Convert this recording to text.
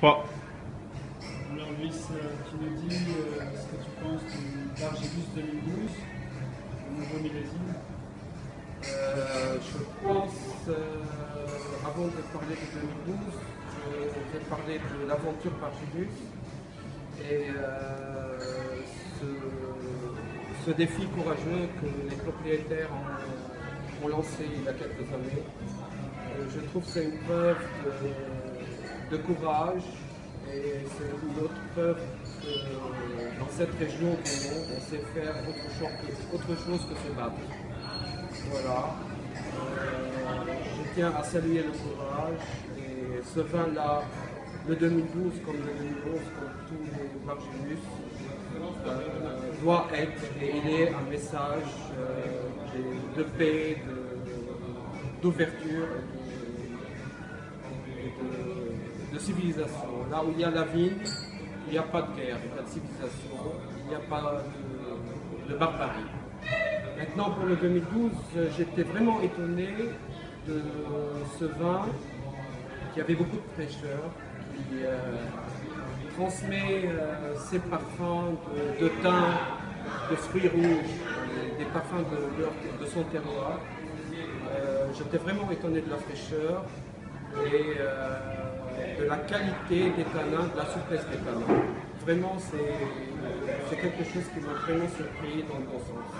3. Alors Luis, euh, tu nous dis euh, ce que tu penses du Bargibus 2012, le nouveau millésime Euh, je pense, euh, avant de parler de 2012, je vais parler de l'aventure Bargibus et euh, ce, ce défi courageux que les propriétaires ont, lancé il y a quelques années. Euh, je trouve que c'est une preuve de, courage et c'est une autre preuve que dans cette région du monde, on sait faire autre chose que, autre chose se battre. Voilà. Euh, je tiens à saluer le courage et ce vin-là, le 2012 comme le 2011, comme tous les Barginus, euh, doit être et il est un message euh, de, paix, d'ouverture de, de- civilisation. Là où il y a la ville, il n'y a pas de guerre, il n'y a pas de civilisation, il n'y a pas de, barbarie. Maintenant, pour le 2012, euh, j'étais vraiment étonné de ce vin qui avait beaucoup de fraîcheur, qui euh, transmet euh, ses parfums de, thym, de fruits rouges, euh, des parfums de, de son terroir. Euh, j'étais vraiment étonné de la fraîcheur et euh, de la qualité des tanins, de la souplesse des tanins. Vraiment, c'est quelque chose qui m'a vraiment surpris dans le bon sens.